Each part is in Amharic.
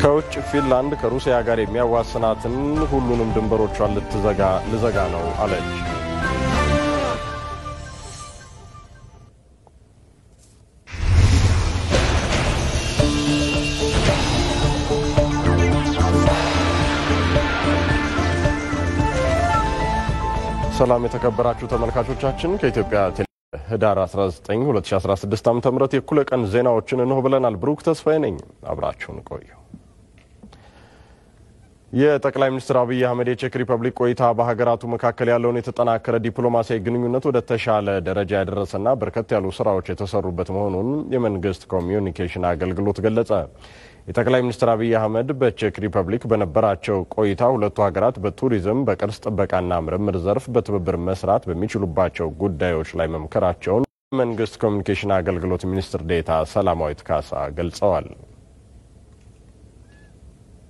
ከውጭ ፊንላንድ ከሩሲያ ጋር የሚያዋስናትን ሁሉንም ድንበሮቿን ልዘጋ ነው አለች። ሰላም የተከበራችሁ ተመልካቾቻችን ከኢትዮጵያ ህዳር 19 2016 ዓ ም የእኩለ ቀን ዜናዎችን እንሆ ብለናል። ብሩክ ተስፋዬ ነኝ። አብራችሁን ቆዩ። የጠቅላይ ሚኒስትር አብይ አህመድ የቼክ ሪፐብሊክ ቆይታ በሀገራቱ መካከል ያለውን የተጠናከረ ዲፕሎማሲያዊ ግንኙነት ወደ ተሻለ ደረጃ ያደረሰና በርከት ያሉ ስራዎች የተሰሩበት መሆኑን የመንግስት ኮሚዩኒኬሽን አገልግሎት ገለጸ። የጠቅላይ ሚኒስትር አብይ አህመድ በቼክ ሪፐብሊክ በነበራቸው ቆይታ ሁለቱ ሀገራት በቱሪዝም፣ በቅርስ ጥበቃና ምርምር ዘርፍ በትብብር መስራት በሚችሉባቸው ጉዳዮች ላይ መምከራቸውን የመንግስት ኮሚኒኬሽን አገልግሎት ሚኒስትር ዴኤታ ሰላማዊት ካሳ ገልጸዋል።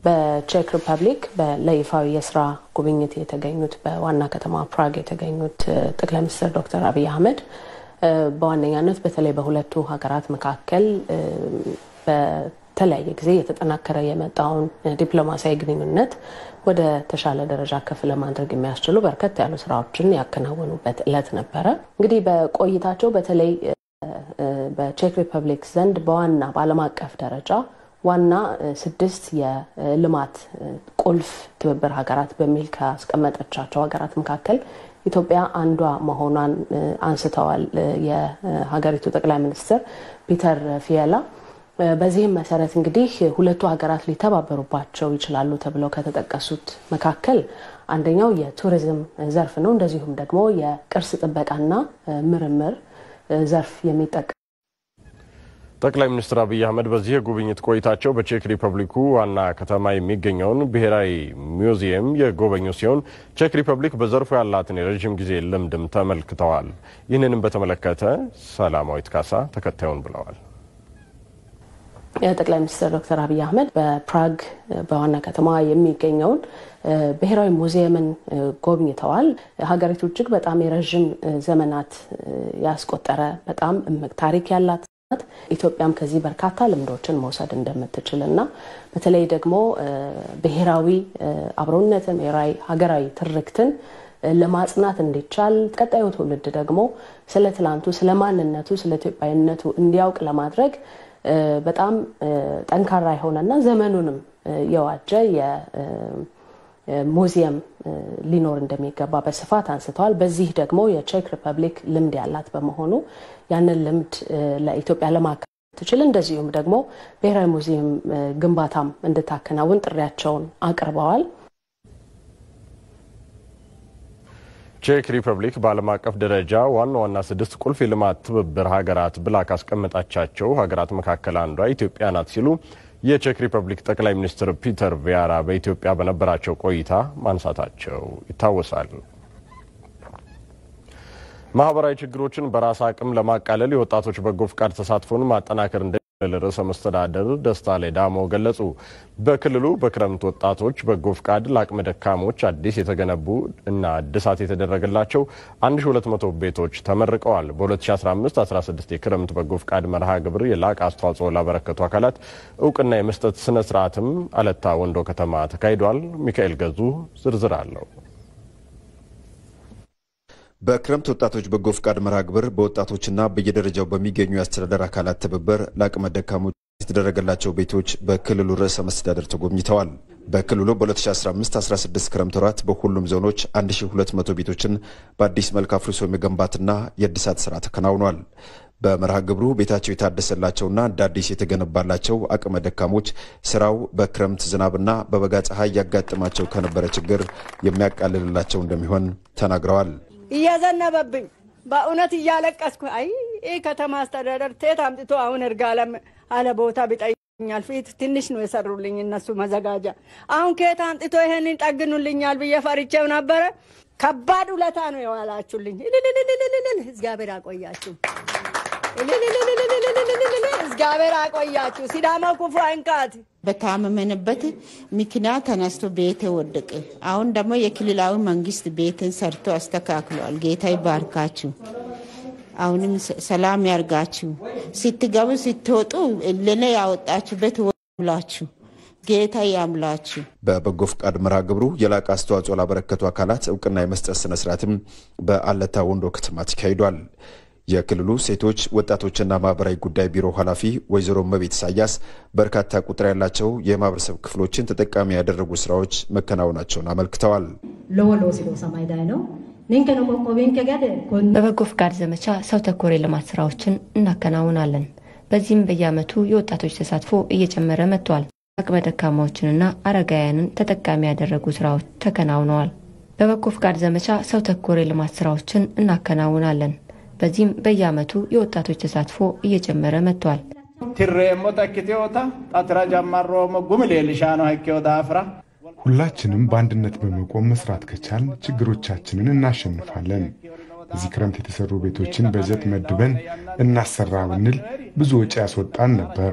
በቼክ ሪፐብሊክ ለይፋዊ የስራ ጉብኝት የተገኙት በዋና ከተማ ፕራግ የተገኙት ጠቅላይ ሚኒስትር ዶክተር አብይ አህመድ በዋነኛነት በተለይ በሁለቱ ሀገራት መካከል በተለያየ ጊዜ የተጠናከረ የመጣውን ዲፕሎማሲያዊ ግንኙነት ወደ ተሻለ ደረጃ ከፍ ለማድረግ የሚያስችሉ በርከት ያሉ ስራዎችን ያከናወኑበት እለት ነበረ። እንግዲህ በቆይታቸው በተለይ በቼክ ሪፐብሊክ ዘንድ በዋና በዓለም አቀፍ ደረጃ ዋና ስድስት የልማት ቁልፍ ትብብር ሀገራት በሚል ካስቀመጠቻቸው ሀገራት መካከል ኢትዮጵያ አንዷ መሆኗን አንስተዋል የሀገሪቱ ጠቅላይ ሚኒስትር ፒተር ፊየላ። በዚህም መሰረት እንግዲህ ሁለቱ ሀገራት ሊተባበሩባቸው ይችላሉ ተብለው ከተጠቀሱት መካከል አንደኛው የቱሪዝም ዘርፍ ነው። እንደዚሁም ደግሞ የቅርስ ጥበቃና ምርምር ዘርፍ የሚጠቀ ጠቅላይ ሚኒስትር አብይ አህመድ በዚህ የጉብኝት ቆይታቸው በቼክ ሪፐብሊኩ ዋና ከተማ የሚገኘውን ብሔራዊ ሚውዚየም የጎበኙ ሲሆን ቼክ ሪፐብሊክ በዘርፉ ያላትን የረዥም ጊዜ ልምድም ተመልክተዋል። ይህንንም በተመለከተ ሰላማዊት ካሳ ተከታዩን ብለዋል። ጠቅላይ ሚኒስትር ዶክተር አብይ አህመድ በፕራግ በዋና ከተማ የሚገኘውን ብሔራዊ ሙዚየምን ጎብኝተዋል። ሀገሪቱ እጅግ በጣም የረዥም ዘመናት ያስቆጠረ በጣም እምቅ ታሪክ ያላት ኢትዮጵያም ከዚህ በርካታ ልምዶችን መውሰድ እንደምትችል እና በተለይ ደግሞ ብሔራዊ አብሮነትን ብሔራዊ ሀገራዊ ትርክትን ለማጽናት እንዲቻል ቀጣዩ ትውልድ ደግሞ ስለ ትላንቱ፣ ስለ ማንነቱ፣ ስለ ኢትዮጵያዊነቱ እንዲያውቅ ለማድረግ በጣም ጠንካራ የሆነና ዘመኑንም የዋጀ ሙዚየም ሊኖር እንደሚገባ በስፋት አንስተዋል። በዚህ ደግሞ የቼክ ሪፐብሊክ ልምድ ያላት በመሆኑ ያንን ልምድ ለኢትዮጵያ ለማካፈል ትችል፣ እንደዚሁም ደግሞ ብሔራዊ ሙዚየም ግንባታም እንድታከናውን ጥሪያቸውን አቅርበዋል። ቼክ ሪፐብሊክ በዓለም አቀፍ ደረጃ ዋና ዋና ስድስት ቁልፍ የልማት ትብብር ሀገራት ብላ ካስቀመጣቻቸው ሀገራት መካከል አንዷ ኢትዮጵያ ናት ሲሉ የቼክ ሪፐብሊክ ጠቅላይ ሚኒስትር ፒተር ቪያራ በኢትዮጵያ በነበራቸው ቆይታ ማንሳታቸው ይታወሳል። ማህበራዊ ችግሮችን በራስ አቅም ለማቃለል የወጣቶች በጎ ፍቃድ ተሳትፎን ማጠናከር እንደሚገባ ርዕሰ መስተዳደር ደስታ ሌዳሞ ገለጹ። በክልሉ በክረምት ወጣቶች በጎ ፍቃድ ለአቅመ ደካሞች አዲስ የተገነቡ እና እድሳት የተደረገላቸው 1200 ቤቶች ተመርቀዋል። በ2015/16 የክረምት በጎ ፍቃድ መርሃ ግብር የላቀ አስተዋጽኦ ላበረከቱ አካላት እውቅና የመስጠት ስነ ስርዓትም አለታ ወንዶ ከተማ ተካሂዷል። ሚካኤል ገዙ ዝርዝር አለው። በክረምት ወጣቶች በጎ ፍቃድ መርሃ ግብር በወጣቶችና በየደረጃው በሚገኙ የአስተዳደር አካላት ትብብር ለአቅመ ደካሞች የተደረገላቸው ቤቶች በክልሉ ርዕሰ መስተዳደር ተጎብኝተዋል። በክልሉ በ2015/16 ክረምት ወራት በሁሉም ዞኖች 1200 ቤቶችን በአዲስ መልክ አፍርሶ የመገንባትና የእድሳት ስራ ተከናውኗል። በመርሃ ግብሩ ቤታቸው የታደሰላቸውና እንደ አዲስ የተገነባላቸው አቅመ ደካሞች ስራው በክረምት ዝናብና በበጋ ፀሐይ ያጋጥማቸው ከነበረ ችግር የሚያቃልልላቸው እንደሚሆን ተናግረዋል። እየዘነበብኝ በእውነት እያለቀስኩ አይ ይህ ከተማ አስተዳደር ቴት አምጥቶ አሁን እርጋለም አለ ቦታ ቢጠይኛል። ፊት ትንሽ ነው የሰሩልኝ እነሱ መዘጋጃ። አሁን ከየት አምጥቶ ይሄንን ጠግኑልኛል ብዬ ፈሪቼው ነበረ። ከባድ ውለታ ነው የዋላችሁልኝ። እልልልልልልል እግዚአብሔር አቆያችሁ፣ እግዚአብሔር አቆያችሁ። ሲዳማ ኩፉ አይንካት። በታመመንበት ምክንያት ተነስቶ ቤት ወደቀ። አሁን ደግሞ የክልላዊ መንግስት ቤትን ሰርቶ አስተካክሏል። ጌታ ይባርካችሁ። አሁንም ሰላም ያርጋችሁ። ስትገቡ ስትወጡ ለኔ ያወጣችሁበት ብላችሁ ጌታ ያምላችሁ። በበጎ ፍቃድ መርሃ ግብሩ የላቀ አስተዋጽኦ ላበረከቱ አካላት እውቅና የመስጠት ስነስርዓትም በአለታ ወንዶ ከተማ ተካሂዷል። የክልሉ ሴቶች ወጣቶችና ማህበራዊ ጉዳይ ቢሮ ኃላፊ ወይዘሮ መቤት ኢሳያስ በርካታ ቁጥር ያላቸው የማህበረሰብ ክፍሎችን ተጠቃሚ ያደረጉ ስራዎች መከናወናቸውን አመልክተዋል። በበጎ ፍቃድ ዘመቻ ሰው ተኮር የልማት ስራዎችን እናከናውናለን። በዚህም በየዓመቱ የወጣቶች ተሳትፎ እየጨመረ መጥቷል። አቅመ ደካማዎችንና አረጋውያንን ተጠቃሚ ያደረጉ ስራዎች ተከናውነዋል። በበጎ ፍቃድ ዘመቻ ሰው ተኮር የልማት ስራዎችን እናከናውናለን። በዚህም በየዓመቱ የወጣቶች ተሳትፎ እየጨመረ መጥቷል። ሁላችንም በአንድነት በመቆም መስራት ከቻል ችግሮቻችንን እናሸንፋለን። በዚህ ክረምት የተሰሩ ቤቶችን በጀት መድበን እናሰራ ብንል ብዙ ወጪ ያስወጣን ነበር።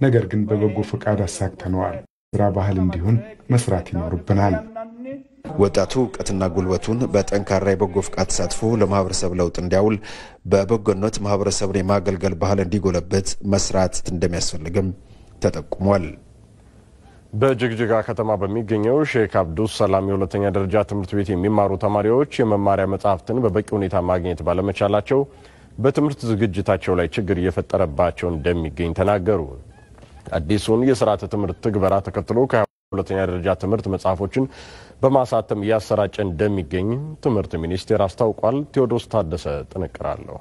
ነገር ግን በበጎ ፈቃድ አሳክተነዋል። ስራ ባህል እንዲሆን መስራት ይኖርብናል። ወጣቱ እውቀትና ጉልበቱን በጠንካራ የበጎ ፍቃድ ተሳትፎ ለማህበረሰብ ለውጥ እንዲያውል በበጎነት ማህበረሰብን የማገልገል ባህል እንዲጎለበት መስራት እንደሚያስፈልግም ተጠቁሟል። በጅግጅጋ ከተማ በሚገኘው ሼክ አብዱስ ሰላም የሁለተኛ ደረጃ ትምህርት ቤት የሚማሩ ተማሪዎች የመማሪያ መጽሐፍትን በበቂ ሁኔታ ማግኘት ባለመቻላቸው በትምህርት ዝግጅታቸው ላይ ችግር እየፈጠረባቸው እንደሚገኝ ተናገሩ። አዲሱን የስርዓተ ትምህርት ትግበራ ተከትሎ ከሁለተኛ ደረጃ ትምህርት መጽሐፎችን በማሳተም እያሰራጨ እንደሚገኝ ትምህርት ሚኒስቴር አስታውቋል። ቴዎድሮስ ታደሰ ጥንቅር አለው።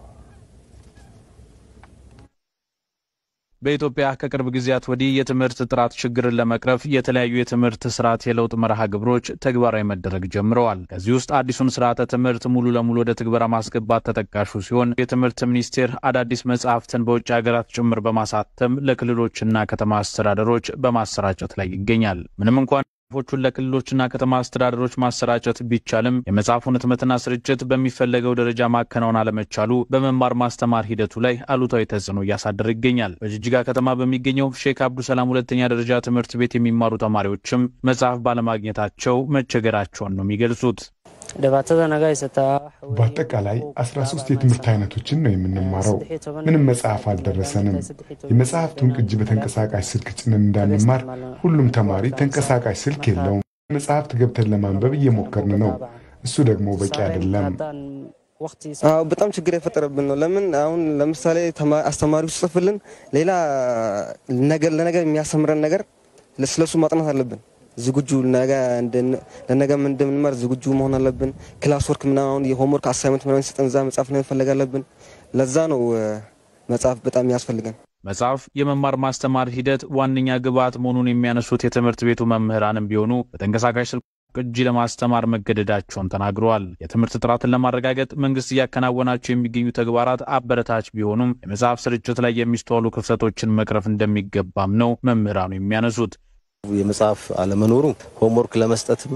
በኢትዮጵያ ከቅርብ ጊዜያት ወዲህ የትምህርት ጥራት ችግርን ለመቅረፍ የተለያዩ የትምህርት ስርዓት የለውጥ መርሃ ግብሮች ተግባራዊ መደረግ ጀምረዋል። ከዚህ ውስጥ አዲሱን ስርዓተ ትምህርት ሙሉ ለሙሉ ወደ ትግበራ ማስገባት ተጠቃሹ ሲሆን የትምህርት ሚኒስቴር አዳዲስ መጽሐፍትን በውጭ ሀገራት ጭምር በማሳተም ለክልሎችና ከተማ አስተዳደሮች በማሰራጨት ላይ ይገኛል። ምንም እንኳን ፎቹን ለክልሎችና ከተማ አስተዳደሮች ማሰራጨት ቢቻልም የመጽሐፉን ህትመትና ስርጭት በሚፈለገው ደረጃ ማከናወን አለመቻሉ በመማር ማስተማር ሂደቱ ላይ አሉታዊ ተጽዕኖ እያሳደረ ይገኛል። በጅጅጋ ከተማ በሚገኘው ሼክ አብዱሰላም ሁለተኛ ደረጃ ትምህርት ቤት የሚማሩ ተማሪዎችም መጽሐፍ ባለማግኘታቸው መቸገራቸውን ነው የሚገልጹት። በአጠቃላይ 13 የትምህርት አይነቶችን ነው የምንማረው። ምንም መጽሐፍ አልደረሰንም። የመጽሐፍቱን ቅጂ በተንቀሳቃሽ ስልክ ጭነን እንዳንማር ሁሉም ተማሪ ተንቀሳቃሽ ስልክ የለውም። መጽሐፍት ገብተን ለማንበብ እየሞከርን ነው። እሱ ደግሞ በቂ አይደለም። በጣም ችግር የፈጠረብን ነው። ለምን አሁን ለምሳሌ አስተማሪው ጽፍልን ሌላ ነገር ለነገር የሚያስተምረን ነገር ስለሱ ማጥናት አለብን። ዝግጁ ለነገም እንደምንማር ዝግጁ መሆን አለብን። class work ምናምን የ homework assignment ምናምን ሲሰጠን እዛ መጽሐፍ መፈለግ አለብን። ለዛ ነው መጽሐፍ በጣም ያስፈልገን። መጽሐፍ የመማር ማስተማር ሂደት ዋነኛ ግብዓት መሆኑን የሚያነሱት የትምህርት ቤቱ መምህራንም ቢሆኑ በተንቀሳቃሽ ስልክ ቅጂ ለማስተማር መገደዳቸውን ተናግረዋል። የትምህርት ጥራትን ለማረጋገጥ መንግስት እያከናወናቸው የሚገኙ ተግባራት አበረታች ቢሆኑም የመጽሐፍ ስርጭት ላይ የሚስተዋሉ ክፍተቶችን መቅረፍ እንደሚገባም ነው መምህራኑ የሚያነሱት። የመጽሐፍ አለመኖሩ ሆምወርክ ለመስጠትም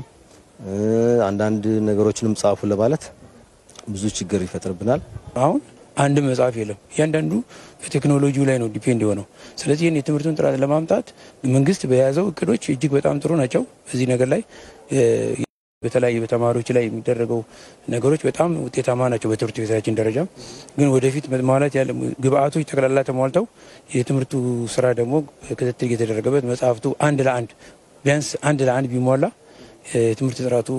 አንዳንድ ነገሮችንም ጻፉ ለማለት ብዙ ችግር ይፈጥርብናል። አሁን አንድ መጽሐፍ የለም። እያንዳንዱ በቴክኖሎጂው ላይ ነው ዲፔንድ የሆነው። ስለዚህ ይህን የትምህርቱን ጥራት ለማምጣት መንግስት በያዘው እቅዶች እጅግ በጣም ጥሩ ናቸው። በዚህ ነገር ላይ በተለያዩ በተማሪዎች ላይ የሚደረገው ነገሮች በጣም ውጤታማ ናቸው። በትምህርት ቤታችን ደረጃም ግን ወደፊት ማለት ያለ ግብአቶች ጠቅላላ ተሟልተው የትምህርቱ ስራ ደግሞ ክትትል እየተደረገበት መጽሐፍቱ አንድ ለአንድ ቢያንስ አንድ ለአንድ ቢሟላ የትምህርት ጥራቱ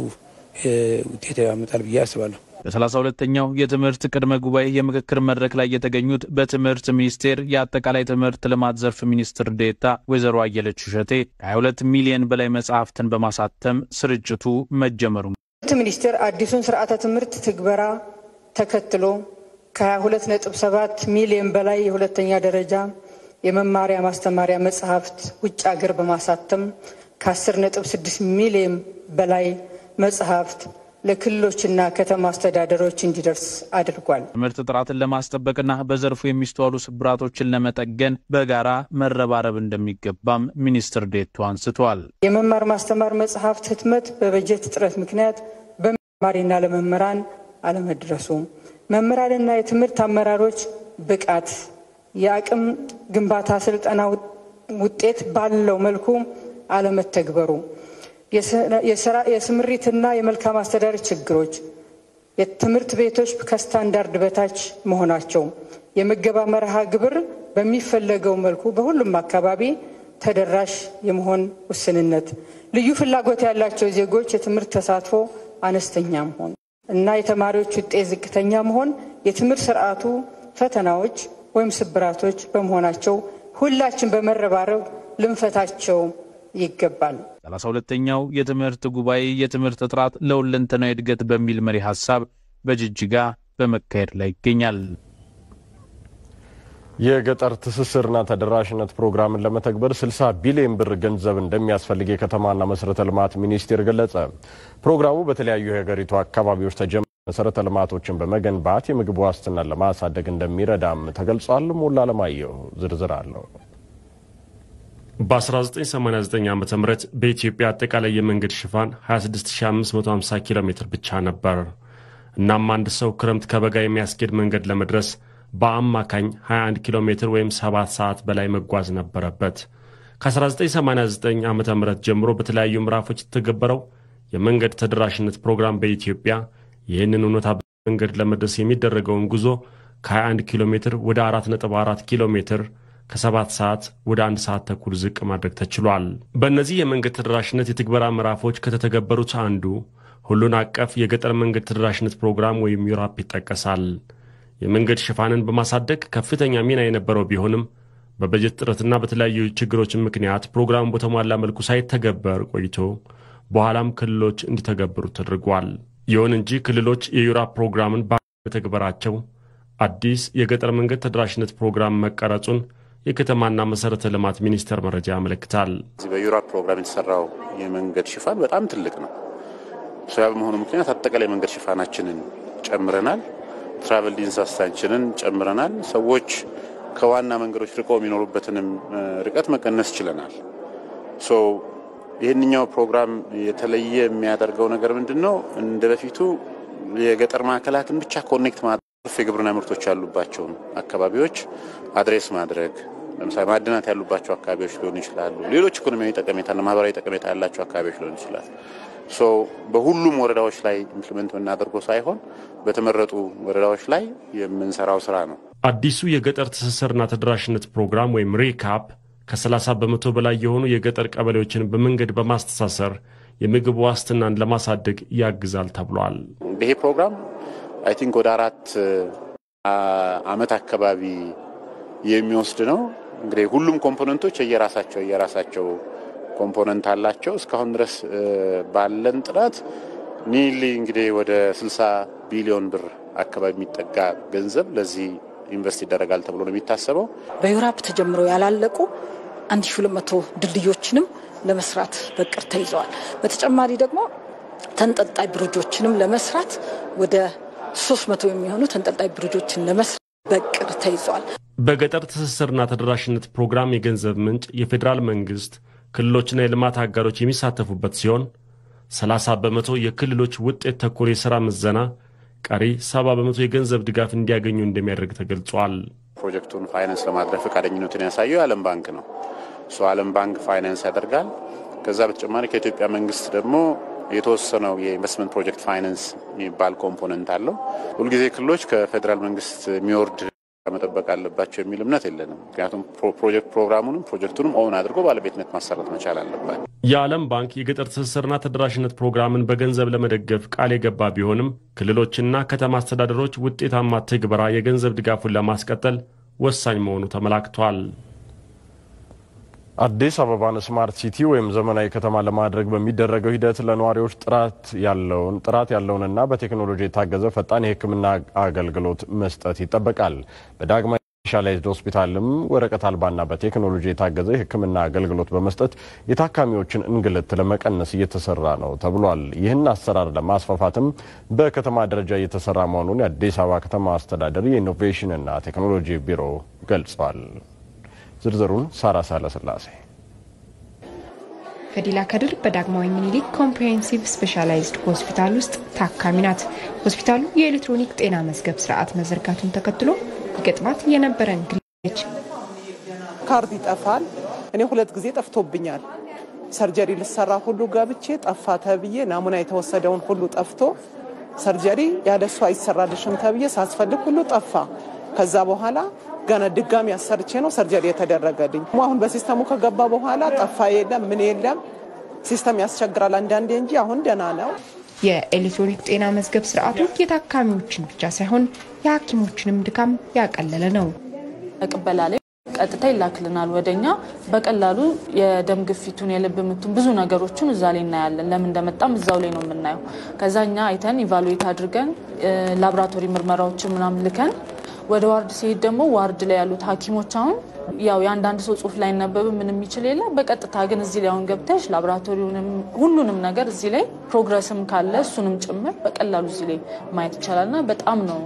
ውጤት ያመጣል ብዬ አስባለሁ። በሰላሳ ሁለተኛው የትምህርት ቅድመ ጉባኤ የምክክር መድረክ ላይ የተገኙት በትምህርት ሚኒስቴር የአጠቃላይ ትምህርት ልማት ዘርፍ ሚኒስትር ዴታ ወይዘሮ አየለች እሸቴ ከ22 ሚሊዮን በላይ መጽሐፍትን በማሳተም ስርጭቱ መጀመሩ ትምህርት ሚኒስቴር አዲሱን ስርዓተ ትምህርት ትግበራ ተከትሎ ከ22.7 ሚሊዮን በላይ የሁለተኛ ደረጃ የመማሪያ ማስተማሪያ መጽሐፍት ውጭ ሀገር በማሳተም ከ10.6 ሚሊዮን በላይ መጽሐፍት ለክልሎችና ከተማ አስተዳደሮች እንዲደርስ አድርጓል። ትምህርት ጥራትን ለማስጠበቅና በዘርፉ የሚስተዋሉ ስብራቶችን ለመጠገን በጋራ መረባረብ እንደሚገባም ሚኒስትር ዴቱ አንስተዋል። የመማር ማስተማር መጽሐፍት ህትመት በበጀት እጥረት ምክንያት በመማሪና ለመምህራን አለመድረሱ፣ መምህራንና የትምህርት አመራሮች ብቃት፣ የአቅም ግንባታ ስልጠና ውጤት ባለው መልኩ አለመተግበሩ የስምሪትና የመልካም አስተዳደር ችግሮች፣ የትምህርት ቤቶች ከስታንዳርድ በታች መሆናቸው፣ የምገባ መርሃ ግብር በሚፈለገው መልኩ በሁሉም አካባቢ ተደራሽ የመሆን ውስንነት፣ ልዩ ፍላጎት ያላቸው ዜጎች የትምህርት ተሳትፎ አነስተኛ መሆን እና የተማሪዎች ውጤት ዝቅተኛ መሆን የትምህርት ስርዓቱ ፈተናዎች ወይም ስብራቶች በመሆናቸው ሁላችን በመረባረብ ልንፈታቸው ይገባል። ሰላሳ ሁለተኛው የትምህርት ጉባኤ የትምህርት ጥራት ለሁለንተናዊ እድገት በሚል መሪ ሀሳብ በጅጅጋ በመካሄድ ላይ ይገኛል። የገጠር ትስስርና ተደራሽነት ፕሮግራምን ለመተግበር 60 ቢሊዮን ብር ገንዘብ እንደሚያስፈልግ የከተማና መሰረተ ልማት ሚኒስቴር ገለጸ። ፕሮግራሙ በተለያዩ የሀገሪቱ አካባቢዎች ተጀምሮ መሰረተ ልማቶችን በመገንባት የምግብ ዋስትናን ለማሳደግ እንደሚረዳም ተገልጿል። ሞላ አለማየሁ ዝርዝር አለው። በ1989 ዓ ም በኢትዮጵያ አጠቃላይ የመንገድ ሽፋን 26550 ኪሎ ሜትር ብቻ ነበር። እናም አንድ ሰው ክረምት ከበጋ የሚያስኬድ መንገድ ለመድረስ በአማካኝ 21 ኪሎ ሜትር ወይም 7 ሰዓት በላይ መጓዝ ነበረበት። ከ1989 ዓ ም ጀምሮ በተለያዩ ምዕራፎች የተተገበረው የመንገድ ተደራሽነት ፕሮግራም በኢትዮጵያ ይህንን እውነታ መንገድ ለመድረስ የሚደረገውን ጉዞ ከ21 ኪሎ ሜትር ወደ 4.4 ኪሎ ሜትር ከሰባት ሰዓት ወደ አንድ ሰዓት ተኩል ዝቅ ማድረግ ተችሏል። በእነዚህ የመንገድ ተደራሽነት የትግበራ ምዕራፎች ከተተገበሩት አንዱ ሁሉን አቀፍ የገጠር መንገድ ተደራሽነት ፕሮግራም ወይም ዩራፕ ይጠቀሳል። የመንገድ ሽፋንን በማሳደግ ከፍተኛ ሚና የነበረው ቢሆንም በበጀት ጥረትና በተለያዩ ችግሮች ምክንያት ፕሮግራሙ በተሟላ መልኩ ሳይተገበር ቆይቶ በኋላም ክልሎች እንዲተገብሩ ተደርጓል። ይሁን እንጂ ክልሎች የዩራፕ ፕሮግራምን በተግበራቸው አዲስ የገጠር መንገድ ተደራሽነት ፕሮግራም መቀረጹን የከተማና መሰረተ ልማት ሚኒስቴር መረጃ ያመለክታል። እዚህ በዩራፕ ፕሮግራም የተሰራው የመንገድ ሽፋን በጣም ትልቅ ነው። ያ በመሆኑ ምክንያት አጠቃላይ መንገድ ሽፋናችንን ጨምረናል። travel distance ኣችንን ጨምረናል። ሰዎች ከዋና መንገዶች ርቀው የሚኖሩበትንም ርቀት መቀነስ ችለናል። so ይህንኛው ፕሮግራም የተለየ የሚያደርገው ነገር ምንድን ነው? እንደ በፊቱ የገጠር ማዕከላትን ብቻ connect ማድረግ የግብርና ምርቶች ያሉባቸውን አካባቢዎች address ማድረግ ለምሳሌ ማዕድናት ያሉባቸው አካባቢዎች ሊሆኑ ይችላሉ። ሌሎች ኢኮኖሚያዊ ጠቀሜታና ማህበራዊ ጠቀሜታ ያላቸው አካባቢዎች ሊሆኑ ይችላል። so በሁሉም ወረዳዎች ላይ implement የምናደርገው ሳይሆን በተመረጡ ወረዳዎች ላይ የምንሰራው ስራ ነው። አዲሱ የገጠር ትስስርና ተደራሽነት ፕሮግራም ወይም ሪካፕ ከ30 በመቶ በላይ የሆኑ የገጠር ቀበሌዎችን በመንገድ በማስተሳሰር የምግብ ዋስትናን ለማሳደግ ያግዛል ተብሏል። ይሄ ፕሮግራም I think ወደ አራት አመት አካባቢ የሚወስድ ነው። እንግዲህ ሁሉም component ኦች የየራሳቸው የየራሳቸው component አላቸው። እስካሁን ድረስ ባለን ጥናት nearly እንግዲህ ወደ 60 ቢሊዮን ብር አካባቢ የሚጠጋ ገንዘብ ለዚህ invest ይደረጋል ተብሎ ነው የሚታሰበው። በ URRAP ተጀምረው ያላለቁ 1200 ድልድዮችንም ለመስራት በእቅድ ተይዘዋል። በተጨማሪ ደግሞ ተንጠልጣይ bridge ኦችንም ለመስራት ወደ 300 የሚሆኑ ተንጠልጣይ bridge ኦችን ለመስራት በእቅድ ተይዘዋል። በገጠር ትስስርና ተደራሽነት ፕሮግራም የገንዘብ ምንጭ የፌዴራል መንግስት ክልሎችና የልማት አጋሮች የሚሳተፉበት ሲሆን 30 በመቶ የክልሎች ውጤት ተኮር የሥራ ምዘና፣ ቀሪ 70 በመቶ የገንዘብ ድጋፍ እንዲያገኙ እንደሚያደርግ ተገልጿል። ፕሮጀክቱን ፋይናንስ ለማድረግ ፈቃደኝነቱን ያሳየው የዓለም ባንክ ነው። እሱ ዓለም ባንክ ፋይናንስ ያደርጋል። ከዛ በተጨማሪ ከኢትዮጵያ መንግስት ደግሞ የተወሰነው የ investment project finance የሚባል component አለው። ሁልጊዜ ክልሎች ከፌዴራል መንግስት የሚወርድ መጠበቅ አለባቸው የሚል እምነት የለንም። ምክንያቱም ፕሮጀክት ፕሮግራሙንም ፕሮጀክቱንም own አድርጎ ባለቤትነት ማሰራት መቻል አለባት። የዓለም ባንክ የገጠር ትስስርና ተደራሽነት ፕሮግራምን በገንዘብ ለመደገፍ ቃል የገባ ቢሆንም ክልሎችና ከተማ አስተዳደሮች ውጤታማ ትግበራ የገንዘብ ድጋፉን ለማስቀጠል ወሳኝ መሆኑ ተመላክቷል። አዲስ አበባን smart city ወይም ዘመናዊ ከተማ ለማድረግ በሚደረገው ሂደት ለነዋሪዎች ጥራት ያለውን ጥራት ያለውንና በቴክኖሎጂ የታገዘ ፈጣን የሕክምና አገልግሎት መስጠት ይጠበቃል። በዳግማዊ ስፔሻላይዝድ ሆስፒታልም ወረቀት አልባና በቴክኖሎጂ የታገዘ የሕክምና አገልግሎት በመስጠት የታካሚዎችን እንግልት ለመቀነስ እየተሰራ ነው ተብሏል። ይህን አሰራር ለማስፋፋትም በከተማ ደረጃ እየተሰራ መሆኑን የአዲስ አበባ ከተማ አስተዳደር የኢኖቬሽንና ቴክኖሎጂ ቢሮ ገልጿል። ዝርዝሩን ሳራ ሳለስላሴ ፈዲላ ከድር በዳግማዊ ሚኒሊክ comprehensive specialized ሆስፒታል ውስጥ ታካሚ ናት። ሆስፒታሉ የኤሌክትሮኒክ ጤና መዝገብ ስርዓት መዘርጋቱን ተከትሎ ይገጥማት የነበረ እንግልት ካርድ ይጠፋል። እኔ ሁለት ጊዜ ጠፍቶብኛል። surgery ልሰራ ሁሉ ገብቼ ጠፋ ተብዬ ናሙና የተወሰደውን ሁሉ ጠፍቶ surgery ያለሱ አይሰራልሽም ተብዬ ሳስፈልግ ሁሉ ጠፋ። ከዛ በኋላ ገና ድጋሚ አሰርቼ ነው surgery የተደረገልኝ። አሁን በ system ኡ ከገባ በኋላ ጠፋ የለም ምን የለም። system ያስቸግራል አንዳንዴ እንጂ አሁን ደህና ነው። የኤሌክትሮኒክ ጤና መዝገብ ስርዓቱ የታካሚዎችን ብቻ ሳይሆን የሐኪሞችንም ድካም ያቀለለ ነው። ቅበላ ላይ ቀጥታ ይላክልናል ወደኛ። በቀላሉ የደም ግፊቱን፣ የልብ ምቱን፣ ብዙ ነገሮችን እዛ ላይ እናያለን። ለምን እንደመጣም እዛው ላይ ነው የምናየው። ከዛ እኛ አይተን evaluate አድርገን ላቦራቶሪ ምርመራዎችን ምናምን ልከን ወደ ward ሲሄድ ደግሞ ward ላይ ያሉት ሐኪሞች አሁን ያው የአንዳንድ ሰው ጽሁፍ ላይ ነበብ ምን የሚችል የለ። በቀጥታ ግን እዚህ ላይ አሁን ገብተሽ ላቦራቶሪውንም ሁሉንም ነገር እዚህ ላይ ፕሮግረስም ካለ እሱንም ጭምር በቀላሉ እዚህ ላይ ማየት ይቻላልና በጣም ነው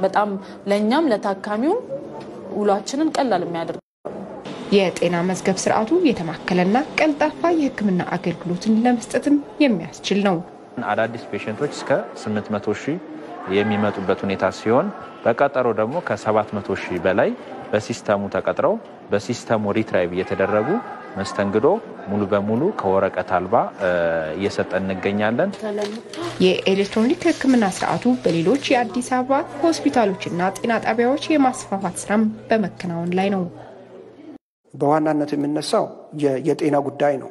በጣም ለእኛም ለታካሚውም ውሏችንን ቀላል የሚያደርግ የጤና መዝገብ ስርዓቱ የተማከለና ቀልጣፋ የሕክምና አገልግሎትን ለመስጠትም የሚያስችል ነው። አዳዲስ ፔሽንቶች እስከ 800 ሺህ የሚመጡበት ሁኔታ ሲሆን በቀጠሮ ደግሞ ከ700 ሺህ በላይ በ system ኡ ተቀጥረው በ system ኡ retrieve እየተደረጉ መስተንግዶ ሙሉ በሙሉ ከወረቀት አልባ እየሰጠን እንገኛለን። የኤሌክትሮኒክ ሕክምና ስርዓቱ በሌሎች የአዲስ አበባ ሆስፒታሎችና ጤና ጣቢያዎች የማስፋፋት ስራም በመከናወን ላይ ነው። በዋናነት የሚነሳው የጤና ጉዳይ ነው።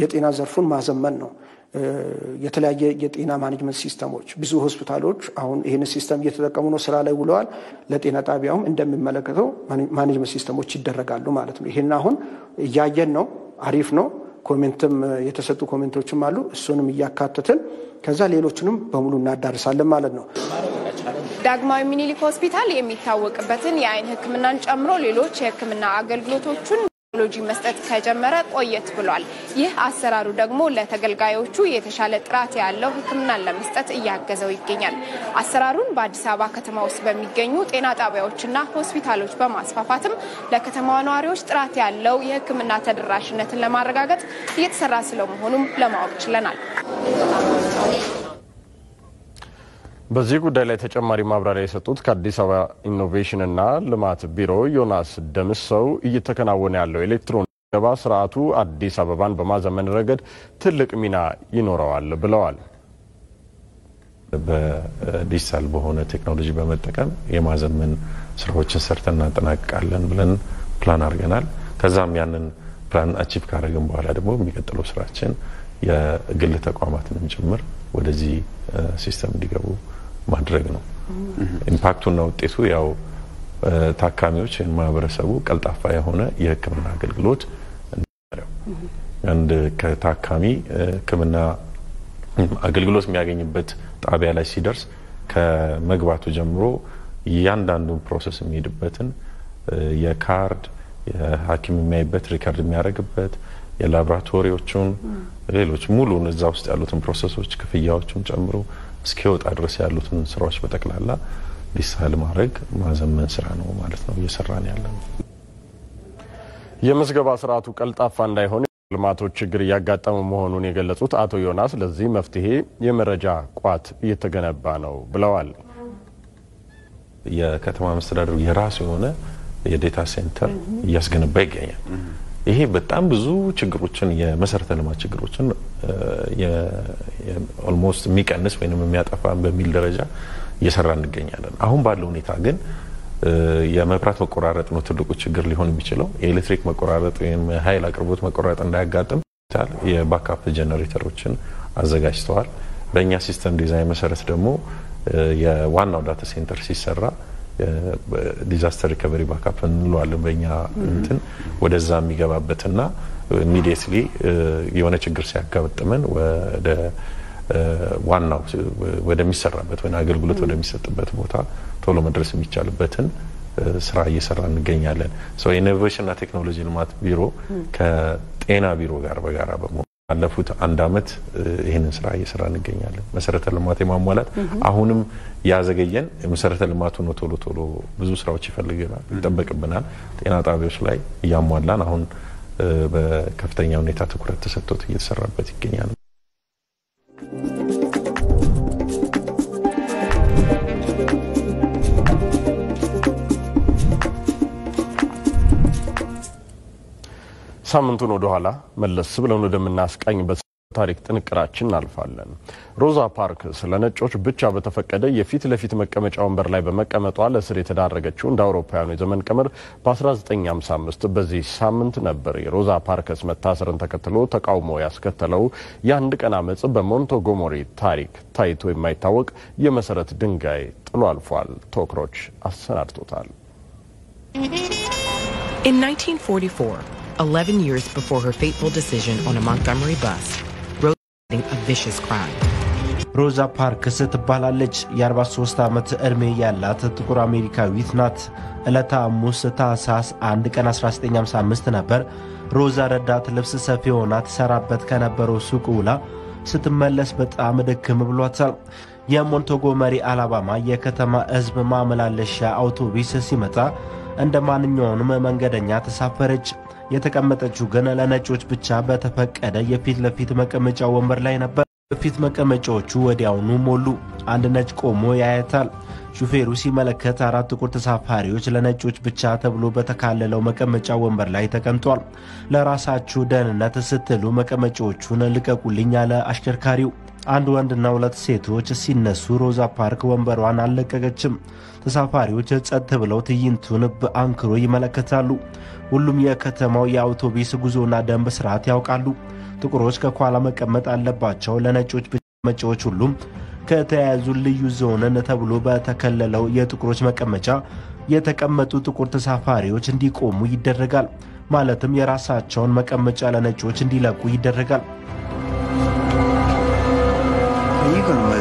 የጤና ዘርፉን ማዘመን ነው። የተለያየ የጤና management system ኦች ብዙ ሆስፒታሎች አሁን ይህን system እየተጠቀሙ ነው፣ ስራ ላይ ውለዋል። ለጤና ጣቢያውም እንደሚመለከተው management system ኦች ይደረጋሉ ማለት ነው። ይህን አሁን እያየን ነው። አሪፍ ነው። comment ም የተሰጡ comment ኦችም አሉ። እሱንም እያካተትን ከዛ ሌሎችንም በሙሉ እናዳርሳለን ማለት ነው። ዳግማዊ ሚኒሊክ ሆስፒታል የሚታወቅበትን የአይን ሕክምናን ጨምሮ ሌሎች የሕክምና አገልግሎቶቹን ቴክኖሎጂ መስጠት ከጀመረ ቆየት ብሏል። ይህ አሰራሩ ደግሞ ለተገልጋዮቹ የተሻለ ጥራት ያለው ሕክምናን ለመስጠት እያገዘው ይገኛል። አሰራሩን በአዲስ አበባ ከተማ ውስጥ በሚገኙ ጤና ጣቢያዎችና ሆስፒታሎች በማስፋፋትም ለከተማዋ ነዋሪዎች ጥራት ያለው የሕክምና ተደራሽነትን ለማረጋገጥ እየተሰራ ስለመሆኑም ለማወቅ ችለናል። በዚህ ጉዳይ ላይ ተጨማሪ ማብራሪያ የሰጡት ከአዲስ አበባ ኢኖቬሽንና ልማት ቢሮ ዮናስ ደምሰው እየተከናወነ ያለው ኤሌክትሮኒክ ገባ ስርዓቱ አዲስ አበባን በማዘመን ረገድ ትልቅ ሚና ይኖረዋል ብለዋል። በዲጂታል በሆነ ቴክኖሎጂ በመጠቀም የማዘመን ስራዎችን ሰርተን እናጠናቅቃለን ብለን ፕላን አድርገናል። ከዛም ያንን plan achieve ካደረግን በኋላ ደግሞ የሚቀጥለው ስራችን የግል ተቋማትንም ጭምር ወደዚህ system እንዲገቡ ማድረግ ነው። impact ኡና ውጤቱ ያው ታካሚዎች ማህበረሰቡ ቀልጣፋ የሆነ የሕክምና አገልግሎት አንድ ከታካሚ ሕክምና አገልግሎት የሚያገኝበት ጣቢያ ላይ ሲደርስ ከመግባቱ ጀምሮ እያንዳንዱን process የሚሄድበትን የካርድ የሐኪም የሚያይበት record የሚያደርግበት የላቦራቶሪዎቹን ሌሎች ሙሉን እዛ ውስጥ ያሉትን process ኦች ክፍያዎቹን ጨምሮ እስኪወጣ ድረስ ያሉትን ስራዎች በጠቅላላ ዲጂታል ማድረግ ማዘመን ስራ ነው ማለት ነው እየሰራን ያለ ነው። የምዝገባ ስርዓቱ ቀልጣፋ እንዳይሆን ልማቶች ችግር እያጋጠሙ መሆኑን የገለጹት አቶ ዮናስ ለዚህ መፍትሄ የመረጃ ቋት እየተገነባ ነው ብለዋል። የከተማ መስተዳደሩ የራሱ የሆነ የ data center እያስገነባ ይገኛል። ይሄ በጣም ብዙ ችግሮችን የመሰረተ ልማት ችግሮችን almost የሚቀንስ ወይም የሚያጠፋ በሚል ደረጃ እየሰራ እንገኛለን። አሁን ባለው ሁኔታ ግን የመብራት መቆራረጥ ነው ትልቁ ችግር ሊሆን የሚችለው። የኤሌክትሪክ መቆራረጥ ወይም ኃይል አቅርቦት መቆራረጥ እንዳያጋጥም የ backup generator ኦችን አዘጋጅተዋል። በእኛ system design መሰረት ደግሞ የዋናው data center ሲሰራ disaster recovery backup እንለዋለን በእኛ እንትን ወደዛ የሚገባበትና ኢሚዲየትሊ የሆነ ችግር ሲያጋጥመን ወደ ዋናው ወደሚሰራበት ወይ አገልግሎት ወደሚሰጥበት ቦታ ቶሎ መድረስ የሚቻልበትን ስራ እየሰራ እንገኛለን። የኢኖቬሽንና ቴክኖሎጂ ልማት ቢሮ ከጤና ቢሮ ጋር በጋራ በመሆን ባለፉት አንድ አመት ይህንን ስራ እየሰራ እንገኛለን። መሰረተ ልማት የማሟላት አሁንም ያዘገየን መሰረተ ልማቱ ነው። ቶሎ ቶሎ ብዙ ስራዎች ይፈልገናል ይጠበቅብናል። ጤና ጣቢያዎች ላይ እያሟላን አሁን በከፍተኛ ሁኔታ ትኩረት ተሰጥቶት እየተሰራበት ይገኛል። ሳምንቱን ወደኋላ መለስ ብለን ወደምናስቃኝበት ታሪክ ጥንቅራችን እናልፋለን። ሮዛ ፓርክስ ለነጮች ብቻ በተፈቀደ የፊት ለፊት መቀመጫ ወንበር ላይ በመቀመጧ ለእስር የተዳረገችው እንደ አውሮፓውያኑ የዘመን ቀመር በ1955 በዚህ ሳምንት ነበር። የሮዛ ፓርክስ መታሰርን ተከትሎ ተቃውሞ ያስከተለው የአንድ ቀን አመፅ በሞንቶጎሞሪ ታሪክ ታይቶ የማይታወቅ የመሰረት ድንጋይ ጥሎ አልፏል። ቶክሮች አሰናድቶታል። In 1944, 11 years before her fateful decision on a Montgomery bus, Rosa a vicious crime. ሮዛ ፓርክስ ትባላለች። የ43 ዓመት ዕድሜ ያላት ጥቁር አሜሪካዊት ናት። ዕለተ ሐሙስ ታህሳስ 1 ቀን 1955 ነበር። ሮዛ ረዳት ልብስ ሰፊ ሆና ትሰራበት ከነበረው ሱቅ ውላ ስትመለስ በጣም ድክም ብሏታል። የሞንቶጎመሪ አላባማ የከተማ ሕዝብ ማመላለሻ አውቶቡስ ሲመጣ እንደ ማንኛውንም መንገደኛ ተሳፈረች። የተቀመጠችው ግን ለነጮች ብቻ በተፈቀደ የፊት ለፊት መቀመጫ ወንበር ላይ ነበር። በፊት መቀመጫዎቹ ወዲያውኑ ሞሉ። አንድ ነጭ ቆሞ ያያታል። ሹፌሩ ሲመለከት አራት ጥቁር ተሳፋሪዎች ለነጮች ብቻ ተብሎ በተካለለው መቀመጫ ወንበር ላይ ተቀምጧል። ለራሳችሁ ደህንነት ስትሉ መቀመጫዎቹን ልቀቁልኝ አለ አሽከርካሪው። አንድ ወንድና ሁለት ሴቶች ሲነሱ ሮዛ ፓርክ ወንበሯን አልለቀቀችም። ተሳፋሪዎች ጸጥ ብለው ትዕይንቱን በአንክሮ ይመለከታሉ። ሁሉም የከተማው የአውቶቡስ ጉዞና ደንብ ስርዓት ያውቃሉ። ጥቁሮች ከኋላ መቀመጥ አለባቸው። ለነጮች መቀመጫዎች ሁሉም ከተያያዙ ልዩ ዞንን ተብሎ በተከለለው የጥቁሮች መቀመጫ የተቀመጡ ጥቁር ተሳፋሪዎች እንዲቆሙ ይደረጋል። ማለትም የራሳቸውን መቀመጫ ለነጮች እንዲለቁ ይደረጋል። 一个人来